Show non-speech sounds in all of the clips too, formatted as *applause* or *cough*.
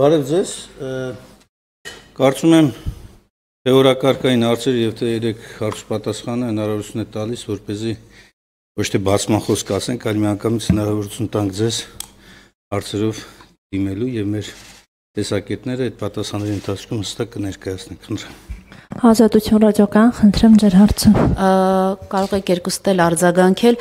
Բարև ձեզ։ Կարծում եմ թեորակարգային հարցեր եւ թե երեք հարց պատասխանը հնարավորություն է տալիս, որ เป զի ոչ թե բացման խոսք ասենք, այլ միանգամից հնարավորություն տանք ձեզ հարցերով դիմելու եւ մեր տեսակետները այդ պատասխանների ընթացքում հստակ կներկայացնենք։ Խնդրեմ։ Ազատություն ռադիոկան, խնդրեմ ձեր հարցը։ Կարող եք երկուստ էլ արձագանքել։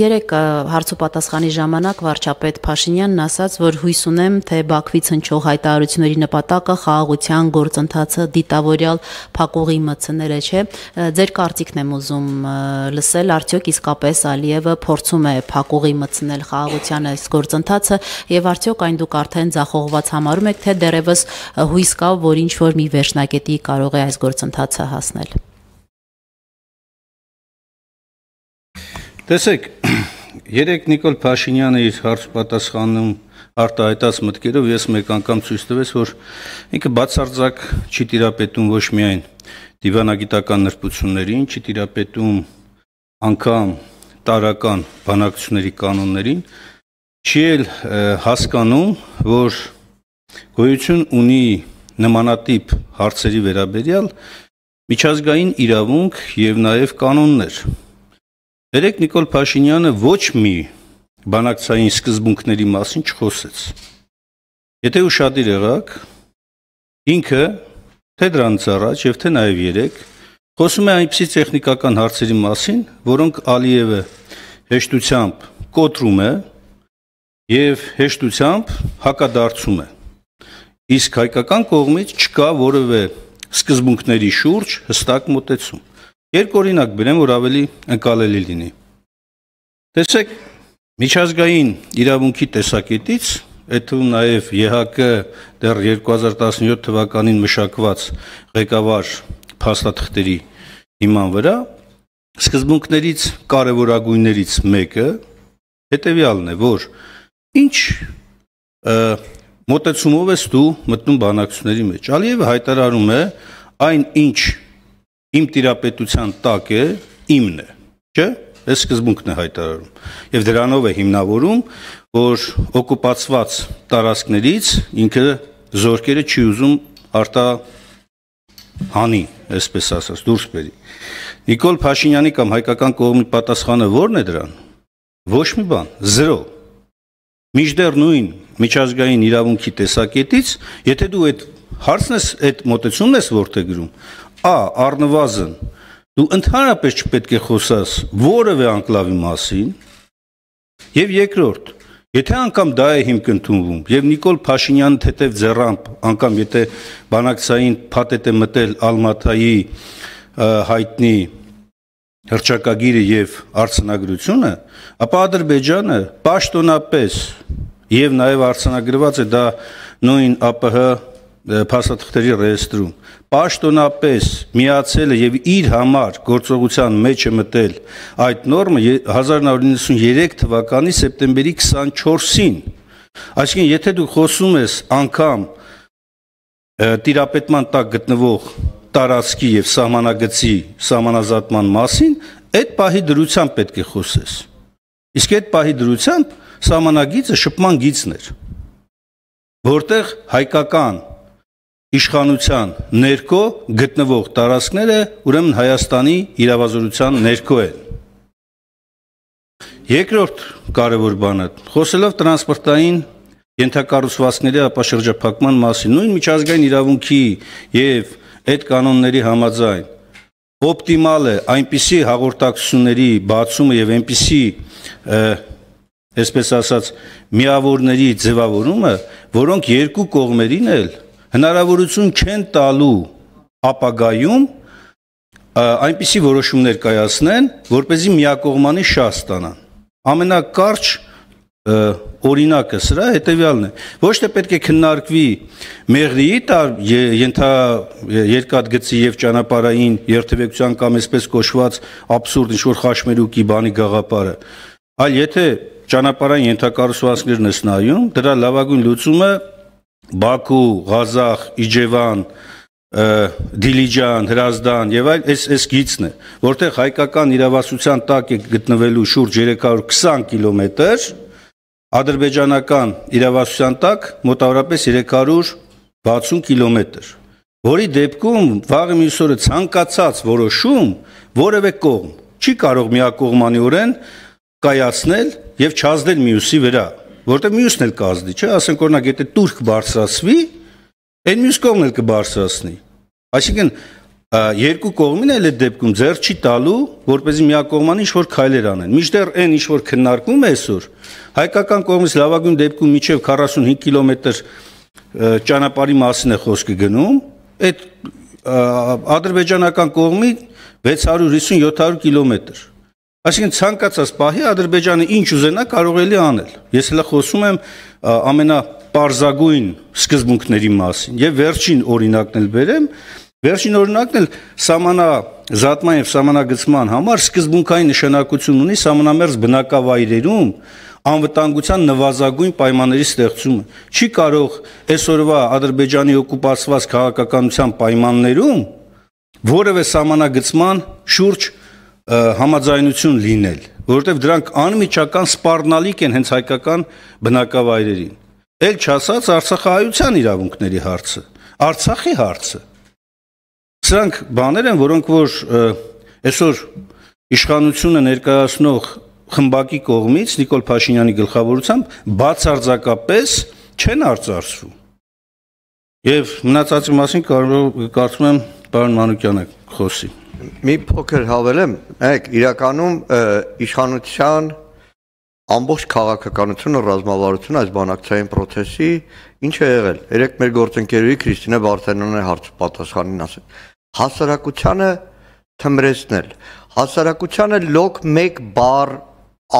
Երեք հարց ու պատասխանի ժամանակ վարչապետ Փաշինյանն ասաց, որ հույս ունեմ, թե Բաքվից հնչող հայտարարությունների նպատակը խաղաղության գործընթացը դիտավորյալ փակուղի մտցնելը չէ։ Ձեր կարծիքն եմ ուզում լսել, արդյոք իսկապես Ալիևը փորձում է փակուղի մտցնել խաղաղության այս գործընթացը եւ արդյոք այն դուք արդեն ձախողված համարում եք, թե դեռևս հույս կա, որ ինչ որ մի վերջնակետի կարող է այս գործընթացը հասնել։ Տեսեք, երեք Նիկոլ Փաշինյանը իր հարց պատասխանում արտահայտած մտքերով ես մեկ անգամ ցույց տվեց, որ ինքը բացարձակ չի տիրապետում ոչ միայն դիվանագիտական նրբություններին, չի տիրապետում անգամ տարական բանակցությունների կանոններին, չի էլ հասկանում, որ գոյություն ունի նմանատիպ հարցերի վերաբերյալ միջազգային իրավունք եւ նաեւ կանոններ։ Երեք Նիկոլ Փաշինյանը ոչ մի բանակցային սկզբունքների մասին չխոսեց։ Եթե ուշադիր եղաք, ինքը թե դրանից առաջ եւ թե նաեւ երեք խոսում է այնպիսի տեխնիկական հարցերի մասին, որոնք Ալիևը հեշտությամբ կոտրում է եւ հեշտությամբ հակադարձում է իսկ հայկական կողմից չկա որևէ սկզբունքների շուրջ հստակ մոտեցում։ Երկու օրինակ բերեմ, որ ավելի ընկալելի լինի։ Տեսեք, միջազգային իրավունքի տեսակետից, այդ թվում նաև ԵՀԿ դեռ 2017 թվականին մշակված ղեկավար փաստաթղթերի հիման վրա սկզբունքներից կարևորագույններից մեկը հետեւյալն է, որ ինչ մոտեցումով ես դու մտնում բանակցությունների մեջ։ Ալիևը հայտարարում է այն ինչ իմ տիրապետության տակ է, իմն է, չէ՞։ Այս սկզբունքն է հայտարարում։ Եվ դրանով է հիմնավորում, որ օկուպացված տարածքներից ինքը զորքերը չի ուզում արտա հանի, այսպես ասած, դուրս բերի։ Նիկոլ Փաշինյանի կամ հայկական կողմի պատասխանը ո՞րն է դրան։ Ոչ մի բան, 0 Միջդեռ նույն միջազգային իրավունքի տեսակետից, եթե դու այդ հարցն ես, այդ մոտեցումն ես որտեղ գրում, ա առնվազն դու ընդհանրապես չպետք է խոսաս որևէ անկլավի մասին, եւ երկրորդ, եթե անգամ դա է հիմք ընդունվում եւ Նիկոլ Փաշինյանը թեթև ձեռամբ անգամ եթե բանակցային փաթեթ է մտել Ալմաթայի հայտնի հրճակագիրը եւ արցանագրությունը, ապա Ադրբեջանը պաշտոնապես եւ նաեւ արցանագրված է դա նույն ԱՊՀ փաստաթղթերի ռեեստրում. պաշտոնապես միացել է եւ իր համար գործողության մեջ է մտել այդ նորմը 1993 թվականի սեպտեմբերի 24-ին այսինքն եթե դու խոսում ես անգամ տիրապետման տակ գտնվող տարածքի եւ սահմանագծի սահմանազատման մասին, այդ պահի դրությամբ պետք է խոսես։ Իսկ այդ պահի դրությամբ սահմանագիծը շփման գիծն էր, որտեղ հայկական իշխանության ներքո գտնվող տարածքները ուրեմն Հայաստանի իրավազորության ներքո են։ Երկրորդ կարևոր բանը, խոսելով տրանսպորտային ենթակառուցվածքների ապաշրջափակման մասին, նույն միջազգային իրավունքի եւ այդ կանոնների համաձայն օպտիմալ է այնպիսի հաղորդակցությունների բացումը եւ այնպիսի այսպես ասած միավորների ձևավորումը, որոնք երկու կողմերին էլ հնարավորություն չեն տալու ապագայում այնպիսի որոշումներ կայացնեն, որ เป զի միակողմանի շահ ստանան։ Ամենակարճ օրինակը սրա հետեւյալն է. Ոչ թե պետք է քննարկվի մեղրիի տար ենթա երկաթգծի եւ ճանապարհային երթևեկության կամ այսպես կոչված абսուրդ ինչ որ խաշմերուկի բանի գաղապարը այլ եթե ճանապարհային ենթակառուցվածքներն ես նայում դրա լավագույն լուծումը Բաքու, Ղազախ, Իջևան, Դիլիջան, Հրազդան եւ այլ այս այս գիծն է, որտեղ հայկական իրավասության տակ է գտնվելու շուրջ 320 կիլոմետր ադրբեջանական իրավասության տակ մոտավորապես 360 կիլոմետր, որի դեպքում վաղը մյուս օրը ցանկացած որոշում որևէ կողմ չի կարող միակողմանիորեն կայացնել եւ չազդել մյուսի վրա, որտեղ մյուսն էլ կազդի, չէ՞, ասենք օրինակ եթե Թուրք բարձրացվի, այն մյուս կողմն էլ կբարձրացնի։ Այսինքն երկու կողմին էլ այդ դեպքում ձեռ չի տալու, որ เป զի միակողմանի ինչ որ քայլեր անեն։ Միշտեր այն ինչ որ քննարկվում է այսօր, հայկական կողմից լավագույն դեպքում միջև 45 կիլոմետր ճանապարհի մասին է խոսքը գնում, այդ ադրբեջանական կողմի 650-700 կիլոմետր։ Այսինքն ցանկացած պահի Ադրբեջանը ինչ ուզենա կարող էլի անել։ Ես հələ խոսում եմ ամենապարզագույն սկզբունքների մասին եւ վերջին օրինակն էլ բերեմ, Վերջին օրինակն էլ սամանա զատման եւ սամանագծման համար սկզբունքային նշանակություն ունի սամանամերձ բնակավայրերում անվտանգության նվազագույն պայմանների ստեղծումը։ Չի կարող այսօրվա Ադրբեջանի օկուպացված քաղաքականության պայմաններում որևէ սամանագծման շուրջ համաձայնություն լինել, որովհետև դրանք անմիջական սպառնալիք են հենց հայկական բնակավայրերին։ Էլ չասած Արցախահայության իրավունքների հարցը, Արցախի հարցը Սրանք բաներ են, որոնք որ այսօր իշխանությունը ներկայացնող խմբակի կողմից Նիկոլ Փաշինյանի գլխավորությամբ բացարձակապես չեն արծարծվում։ Եվ մնացածի մասին կարող կարծում եմ պարոն Մանուկյանը խոսի։ Մի փոքր հավելեմ, եք իրականում իշխանության ամբողջ քաղաքականությունը, ռազմավարությունը այս բանակցային process-ի ինչ է եղել։ Երեք մեր գործընկերուհի Քրիստինե Վարդանյանը հարց պատասխանին ասել հասարակությանը թմրեցնել։ Հասարակությանը լոկ մեկ բառ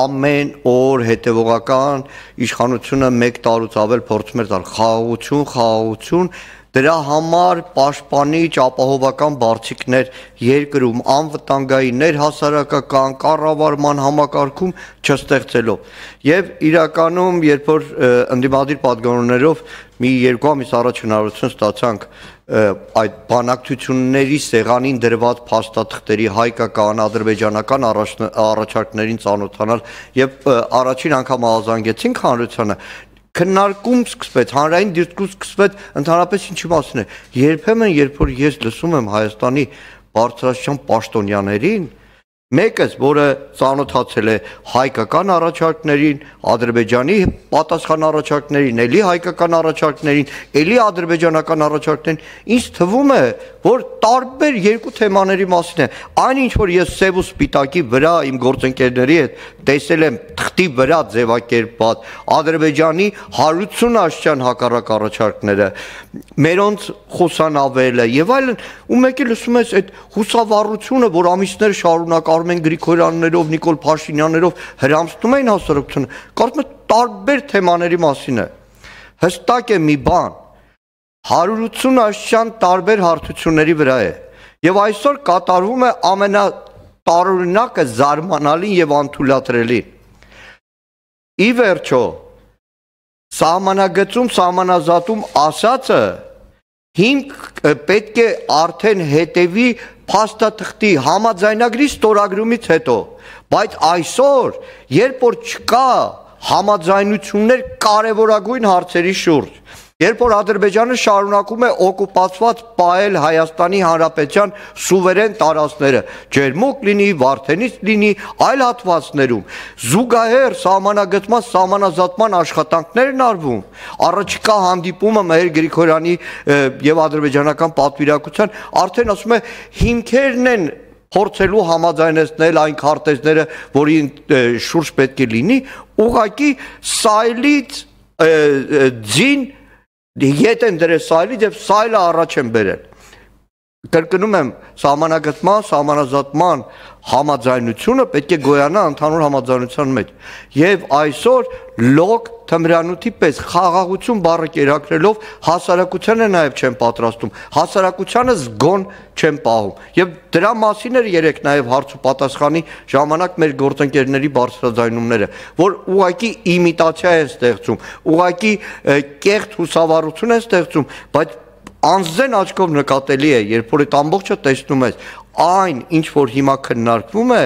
ամեն օր հետևողական իշխանությունը 1 տարուց ավել փորձում էր տալ խաղաղություն, խաղաղություն, դրա համար պաշտպանիչ ապահովական բարձիկներ երկրում անվտանգայիններ հասարակական կառավարման համակարգում չստեղծելով եւ իրականում երբ որ ընդդիմադիր պատգամավորներով մի երկու ամիս առաջ հնարավորություն ստացանք այդ բանակցությունների սեղանին դրված փաստաթղթերի հայկական, ադրբեջանական առաջարկներին ծանոթանալ եւ առաջին անգամ ահազանգեցինք հանրությանը քննարկում սկսվեց, հանրային դիսկուրս սկսվեց ընդհանրապես ինչի մասին է։ Երբեմն երբ որ ես լսում եմ Հայաստանի բարձրաստիճան պաշտոնյաներին, Մեկս, որը ծանոթացել է հայկական առաջարկներին, Ադրբեջանի պատասխան առաջարկներին, ելի հայկական առաջարկներին, ելի ադրբեջանական առաջարկներին, ինձ թվում է, որ տարբեր երկու թեմաների մասին է։ Այն ինչ որ ես սև ու սպիտակի վրա իմ գործընկերների հետ տեսել եմ թղթի վրա ձևակերպված Ադրբեջանի հարություն աշճան հակառակ առաջարկները, մերոնց խոսանավելը եւ այլն, ու մեկը լսում ես այդ հուսավառությունը, որ ամիսներ շարունակ Արմեն Գրիգորյաններով, Նիկոլ Փաշինյաններով հրամցնում էին հասարակությունը, կարծում եմ տարբեր թեմաների մասին է։ Հստակ է մի բան, 180 աշճան տարբեր հարթությունների վրա է։ Եվ այսօր կատարվում է ամենա տարօրինակը զարմանալին եւ անթույլատրելին։ Ի վերջո, սահմանագծում, սահմանազատում ասածը հիմք պետք է արդեն հետևի փաստաթղթի համաձայնագրի ստորագրումից հետո, բայց այսօր, երբ որ չկա համաձայնություններ կարևորագույն հարցերի շուրջ, Երբ որ Ադրբեջանը շարունակում է օկուպացված պահել Հայաստանի Հանրապետության սուվերեն տարածքները, Ջերմուկ լինի, Վարդենից լինի, այլ հատվածներում, զուգահեռ սահմանագծման սահմանազատման աշխատանքներ են արվում, առաջիկա հանդիպումը Մհեր Գրիգորյանի եւ ադրբեջանական պատվիրակության արդեն ասում է հիմքերն են փորձելու համաձայնեցնել այն քարտեզները, որի շուրջ պետք է լինի, ուղակի սայլից ձին ետ են դրել սայլից եւ սայլը առաջ են բերել կրկնում եմ սահմանագծման, սահմանազատման համաձայնությունը պետք է գոյանա ընդհանուր համաձայնության մեջ։ Եվ այսօր լոկ թմրանութի պես խաղաղություն բառը կերակրելով հասարակությանը նաև չեն պատրաստում, հասարակությանը զգոն չեն պահում։ Եվ դրա մասին էր երեք նաև հարց ու պատասխանի ժամանակ մեր գործընկերների բարձրաձայնումները, որ ուղակի իմիտացիա են ստեղծում, ուղակի կեղտ հուսավառություն են ստեղծում, բայց անզեն աչքով նկատելի է, երբ որ այդ ամբողջը տեսնում ես, այն ինչ որ հիմա քննարկվում է,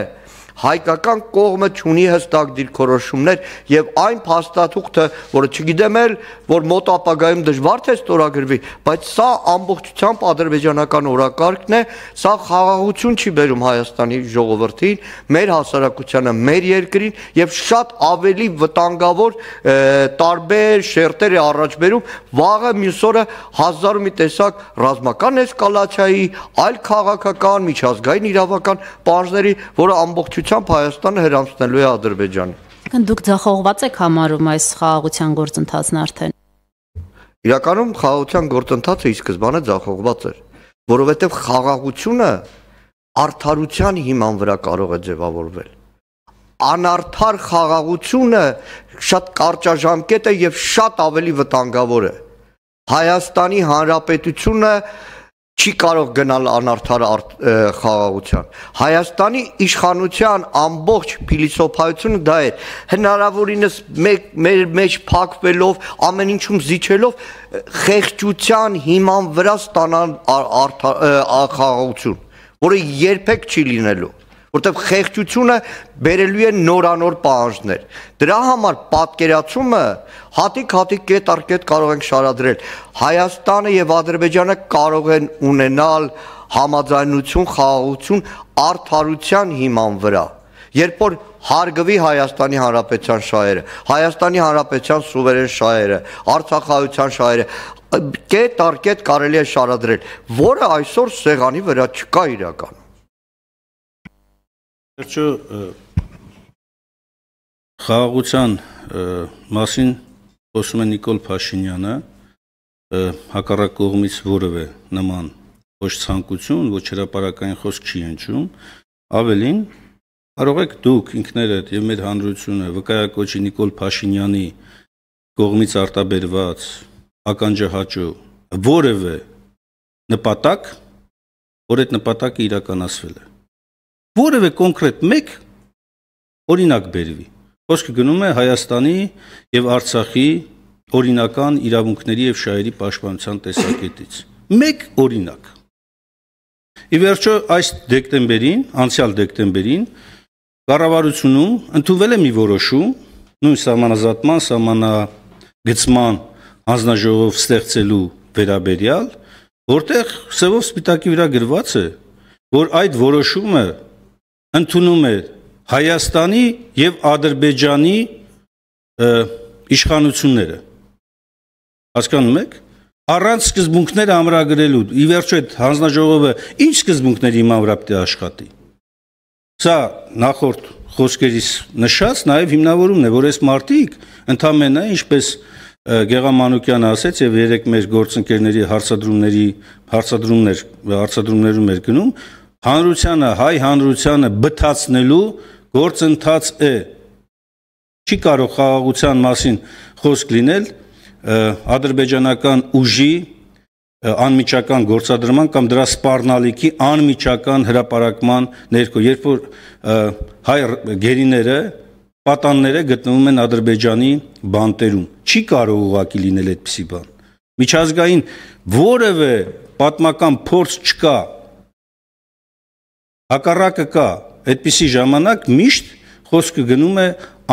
հայկական կողմը ունի հստակ դիրքորոշումներ եւ այն փաստաթուղթը, որը չգիտեմ էլ, որ մոտ ապագայում դժվար թե ստորագրվի, բայց սա ամբողջությամբ ադրբեջանական օրակարգն է, սա խաղաղություն չի բերում Հայաստանի ժողովրդին, մեր հասարակությանը, մեր երկրին եւ շատ ավելի վտանգավոր տարբեր շերտեր է առաջ բերում վաղը մյուս օրը հազար մի տեսակ ռազմական էսկալացիայի, այլ քաղաքական, միջազգային իրավական պարզների, որը ամբողջությամբ Հայաստանը հրամցնելու է Ադրբեջանը։ Դուք ձախողված եք համարում այս խաղաղության գործընթացն արդեն։ Իրականում խաղաղության գործընթացը ի սկզբանե ձախողված էր, որովհետև խաղաղությունը արդարության հիման վրա կարող է ձևավորվել անարդար խաղաղությունը շատ կարճաժամկետ է եւ շատ ավելի վտանգավոր է Հայաստանի Հանրապետությունը չի կարող գնալ անարդար խաղաղության։ Հայաստանի իշխանության ամբողջ փիլիսոփայությունը դա է հնարավորինս մեր մեջ փակվելով, ամեն ինչում զիջելով խեղճության հիման վրա ստանալ խաղաղություն, որը երբեք չի լինելու որտեղ խեղճությունը բերելու է նորանոր պահանջներ։ Դրա համար պատկերացումը հատիկ-հատիկ կետ առ կետ կարող ենք շարադրել։ Հայաստանը եւ Ադրբեջանը կարող են ունենալ համաձայնություն, խաղաղություն արդարության հիման վրա։ Երբ որ հարգվի Հայաստանի Հանրապետության շահերը, Հայաստանի Հանրապետության սուվերեն շահերը, Արցախայության շահերը, կետ առ կետ կարելի է շարադրել, որը այսօր սեղանի վրա չկա իրական։ Վերջո խաղաղության մասին խոսում է Նիկոլ Փաշինյանը հակառակ կողմից որևէ նման ոչ ցանկություն, ոչ հրաապարական խոսք չի հնչում, ավելին կարող եք դուք ինքներդ եւ մեր հանրությունը վկայակոչի Նիկոլ Փաշինյանի կողմից արտաբերված ականջահաճո որևէ նպատակ, որ այդ նպատակը իրականացվել է։ Որևէ կոնկրետ մեկ օրինակ բերվի Խոսքը գնում է Հայաստանի եւ Արցախի օրինական իրավունքների եւ շահերի պաշտպանության տեսակետից։ Մեկ օրինակ։ Ի վերջո այս դեկտեմբերին, անցյալ դեկտեմբերին կառավարությունում ընդունվել է մի որոշում նույն սահմանազատման, սահմանագծման հանձնաժողով ստեղծելու վերաբերյալ, որտեղ սևով սպիտակի վրա գրված է, որ այդ որոշումը ընդունում է Հայաստանի եւ Ադրբեջանի իշխանությունները։ Հասկանում եք։ Առանց սկզբունքները ամրագրելու։ Ի վերջո այդ հանձնաժողովը ինչ սկզբունքների է աշխատի։ Սա նախորդ խոսքերից նշած նաև հիմնավորումն է, որ այս մարտիկ ընդամենը ինչպես Գեղամանուկյանը ասեց եւ երեք մեր գործընկերների հարցադրումների հարցադրումներ հարցադրումներում էր գնում հանրությանը հայ հանրությանը բթացնելու գործընթաց է։ Չի կարող խաղաղության մասին խոսք լինել ադրբեջանական ուժի անմիջական գործադրման կամ դրա սպառնալիքի անմիջական հրաապարակման ներքո, երբ որ հայ գերիները պատանները գտնվում են Ադրբեջանի բանտերում։ Չի կարող ուղակի լինել այդպիսի բան։ Միջազգային որևէ պատմական փորձ չկա։ Հակառակը կա, այդպիսի ժամանակ միշտ խոսքը գնում է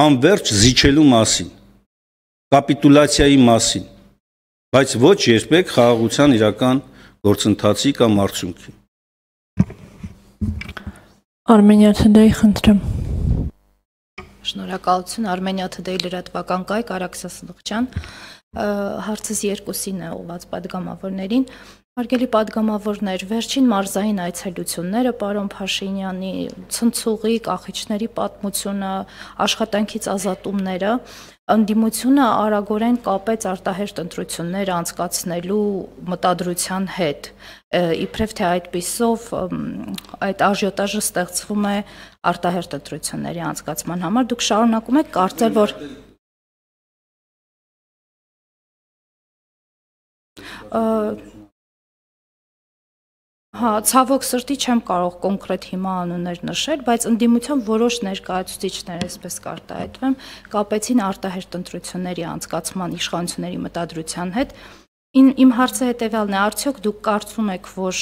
անverջ զիջելու մասին, կապիտուլացիայի մասին, բայց ոչ երբեք խաղաղության իրական գործընթացի կամ արդյունքի։ Արմենիա Թդեի խնդրեմ։ Շնորհակալություն Արմենիա Թդեի լրատվական կայք Արաքսա Սնդղջան։ Հարցս երկուսին է ուղված падգամավորներին։ Հարգելի падգամավորներ, վերջին մարզային այցելությունները պարոն Փաշինյանի, ցնցուղի, կախիչների պատմությունը, աշխատանքից ազատումները, ընդդիմությունը արագորեն կապեց արտահերտ ընտրություններ անցկացնելու մտադրության հետ։ Իբրև թե այդպիսով այդ աժիոտաժը ստեղծվում է արտահերտ ընտրությունների անցկացման համար, դուք շարունակում եք կարծել, որ Ա, Հա, ցավոք սրտի չեմ կարող կոնկրետ հիմա անուններ նշել, բայց ընդդիմության որոշ ներկայացուցիչներ, այսպես կարտահայտվեմ, կապեցին արտահերտ ընտրությունների անցկացման իշխանությունների մտադրության հետ Ին իմ հարցը հետեւյալն է, արդյոք դուք կարծում եք, որ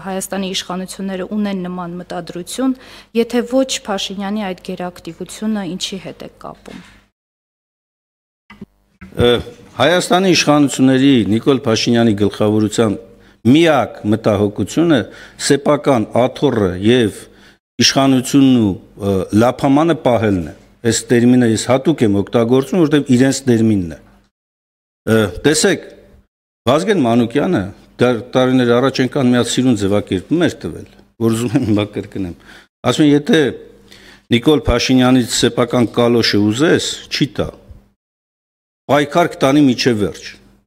Հայաստանի իշխանությունները ունեն նման մտադրություն, եթե ոչ Փաշինյանի այդ գերակտիվությունը ինչի հետ է կապում։ Հայաստանի իշխանությունների Նիկոլ Փաշինյանի գլխավորությամբ միակ մտահոգությունը սեփական աթոռը եւ իշխանությունն ու լափամանը պահելն է։ Այս տերմինը ես հատուկ եմ օգտագործում, որովհետեւ իրենց տերմինն է։ Տեսեք, Վազգեն Մանուկյանը դար տարիներ առաջ այնքան մի հատ սիրուն ձևակերպում էր տվել, որ ուզում եմ հիմա կրկնեմ։ Ասում են, եթե Նիկոլ Փաշինյանից սեփական կալոշը ուզես, չի տա պայքար կտանի միջև վերջ։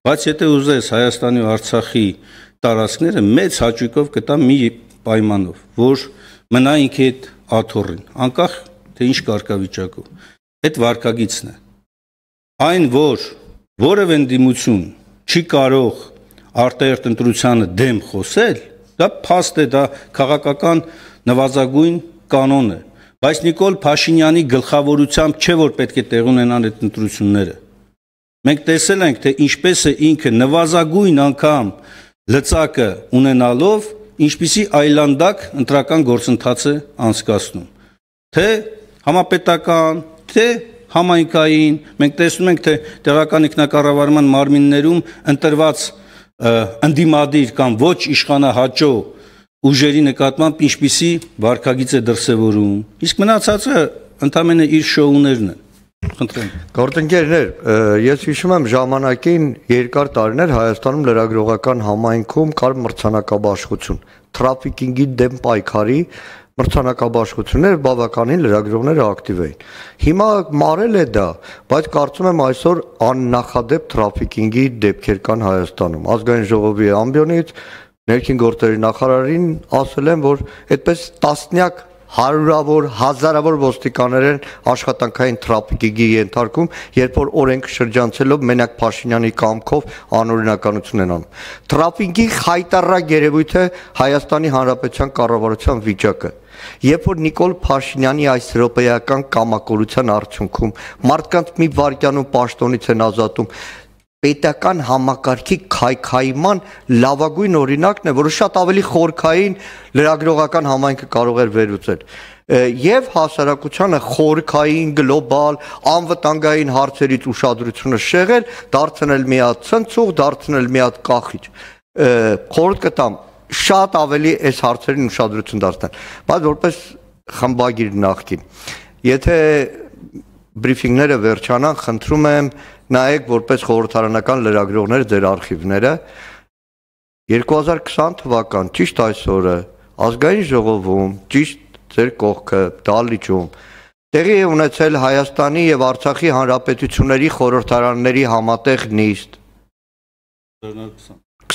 Բայց եթե ուզես Հայաստանի ու Արցախի տարածքները մեծ հաճույքով կտա մի պայմանով, որ մնա ինքը այդ աթոռին, անկախ թե ինչ կարգավիճակով։ Այդ վարկագիծն է։ Այն որ որևէ ընդդիմություն չի կարող արտահերտ ընտրությանը դեմ խոսել, դա փաստ է, դա քաղաքական նվազագույն կանոն է։ Բայց Նիկոլ Փաշինյանի գլխավորությամբ չէ որ պետք է տեղ ունենան այդ ընտրությունները։ Մենք տեսել ենք, թե ինչպես է ինքը նվազագույն անգամ լծակը ունենալով ինչպիսի այլանդակ ընտրական գործընթաց է անցկացնում։ Թե համապետական, թե համայնքային, մենք տեսնում ենք, թե տեղական ինքնակառավարման մարմիններում ընտրված ընդդիմադիր կամ ոչ իշխանահաճո ուժերի նկատմամբ ինչպիսի վարկագիծ է դրսևորում։ Իսկ մնացածը ընդամենը իր շոուներն են։ Խնդրեմ։ Գործընկերներ, ես հիշում եմ ժամանակին երկար տարիներ Հայաստանում լրագրողական համայնքում կար մրցանակաբաշխություն, թրաֆիկինգի դեմ պայքարի մրցանակաբաշխություններ բավականին լրագրողները ակտիվ էին։ Հիմա մարել է դա, բայց կարծում եմ այսօր աննախադեպ թրաֆիկինգի դեպքեր կան Հայաստանում։ Ազգային ժողովի ամբիոնից ներքին գործերի նախարարին ասել են, որ այդպես տասնյակ հարյուրավոր, հազարավոր ոստիկաններ են աշխատանքային թրաֆիկի ենթարկում, երբ որ օրենք շրջանցելով մենակ Փաշինյանի կամքով անօրինականություն են անում։ Թրաֆիկի խայտարակ երևույթ է Հայաստանի Հանրապետության կառավարության վիճակը։ Երբ որ Նիկոլ Փաշինյանի այս եվրոպեական կամակորության արդյունքում մարդկանց մի վարկյանում պաշտոնից են ազատում, պետական համակարգի քայքայման լավագույն օրինակն է, որը շատ ավելի խորքային լրագրողական համայնքը կարող էր վերուցել եւ հասարակությանը խորքային գլոբալ անվտանգային հարցերից ուշադրությունը շեղել, դարձնել մի հատ ցնցող, դարձնել մի հատ կախիչ։ Խորհուրդ կտամ շատ ավելի այս հարցերին ուշադրություն դարձնել, բայց որպես խմբագիր նախքին։ Եթե բրիֆինգները վերջանան, խնդրում եմ նայեք որպես խորհրդարանական լրագրողներ ձեր արխիվները 2020 թվական ճիշտ այսօրը ազգային ժողովում ճիշտ ձեր կողքը դալիճում տեղի է ունեցել Հայաստանի եւ Արցախի հանրապետությունների խորհրդարանների համատեղ նիստ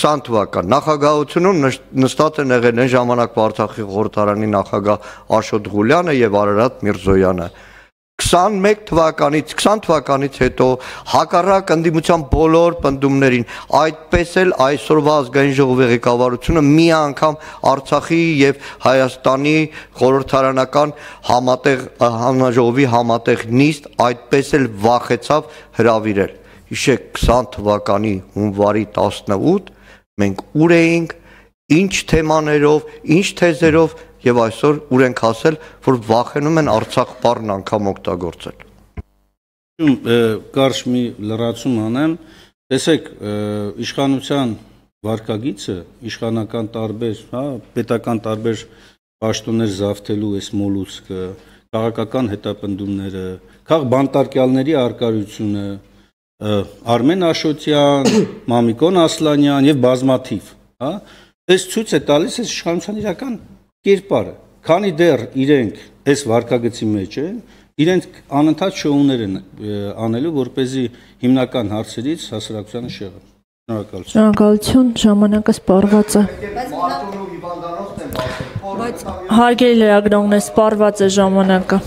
20 թվական նախագահությունում նստած են եղել այն ժամանակ Արցախի խորհրդարանի նախագահ Աշոտ Ղուլյանը եւ Արարատ Միրզոյանը 21 թվականից 20 թվականից հետո հակառակ ընդդիմության բոլոր պնդումներին այդպես էլ այսօրվա ազգային ժողովի ղեկավարությունը մի անգամ Արցախի եւ Հայաստանի խորհրդարանական համատեղ հանրաժողովի համատեղ նիստ այդպես էլ վախեցավ հրավիրել հիշեք 20 թվականի հունվարի 18 մենք ուր էինք ինչ թեմաներով ինչ թեզերով եւ այսօր ուր ենք հասել, որ վախենում են Արցախ բառն անգամ օգտագործել։ Կարճ մի լրացում անեմ, տեսեք, իշխանության վարկագիծը իշխանական տարբեր, հա, պետական տարբեր պաշտոններ զավթելու այս մոլուցքը, քաղաքական հետապնդումները, քաղ բանտարկյալների արկայությունը, Արմեն Աշոտյան, *coughs* Մամիկոն Ասլանյան եւ բազմաթիվ, հա, այս ցույց է տալիս այս իշխանության իրական կերպարը, քանի դեռ իրենք այս վարկագծի մեջ են, իրենք անընդհատ շոուներ են անելու, որ เป զի հիմնական հարցերից հասարակությանը շեղեն։ Շնորհակալություն։ Շնորհակալություն, ժամանակը սպառված է։ բացել։ Հարգելի լրագրողներ, սպառված է ժամանակը։